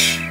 Shh.